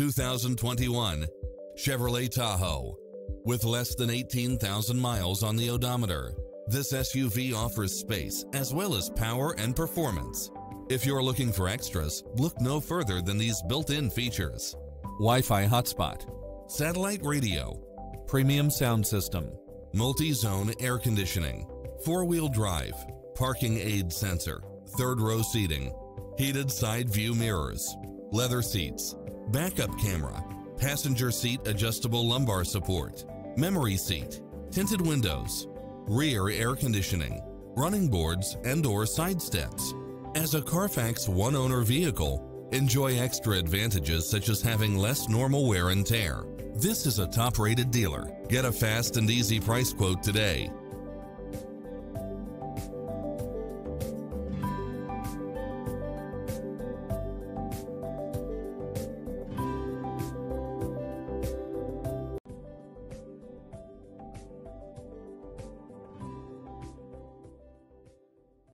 2021 Chevrolet Tahoe. With less than 18,000 miles on the odometer, this SUV offers space as well as power and performance. If you're looking for extras, look no further than these built-in features. Wi-Fi hotspot, satellite radio, premium sound system, multi-zone air conditioning, four-wheel drive, parking aid sensor, third row seating, heated side view mirrors, leather seats, backup camera, passenger seat adjustable lumbar support, memory seat, tinted windows, rear air conditioning, running boards and or side steps. As a Carfax one-owner vehicle, enjoy extra advantages such as having less normal wear and tear. This is a top-rated dealer. Get a fast and easy price quote today